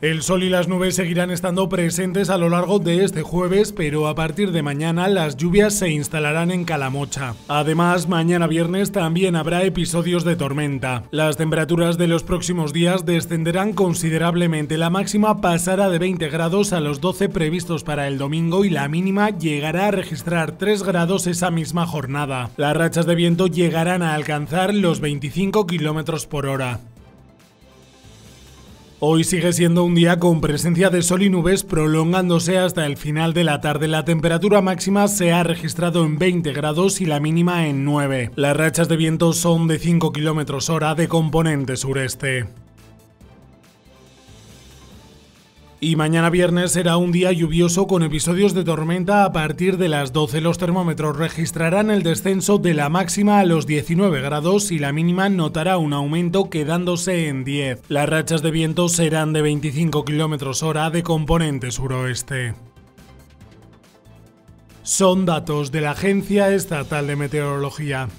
El sol y las nubes seguirán estando presentes a lo largo de este jueves, pero a partir de mañana las lluvias se instalarán en Calamocha. Además, mañana viernes también habrá episodios de tormenta. Las temperaturas de los próximos días descenderán considerablemente. La máxima pasará de 20 grados a los 12 previstos para el domingo y la mínima llegará a registrar 3 grados esa misma jornada. Las rachas de viento llegarán a alcanzar los 25 kilómetros por hora. Hoy sigue siendo un día con presencia de sol y nubes prolongándose hasta el final de la tarde. La temperatura máxima se ha registrado en 20 grados y la mínima en 9. Las rachas de viento son de 5 km hora de componente sureste. Y mañana viernes será un día lluvioso con episodios de tormenta a partir de las 12. Los termómetros registrarán el descenso de la máxima a los 19 grados y la mínima notará un aumento quedándose en 10. Las rachas de viento serán de 25 km hora de componente suroeste. Son datos de la Agencia Estatal de Meteorología.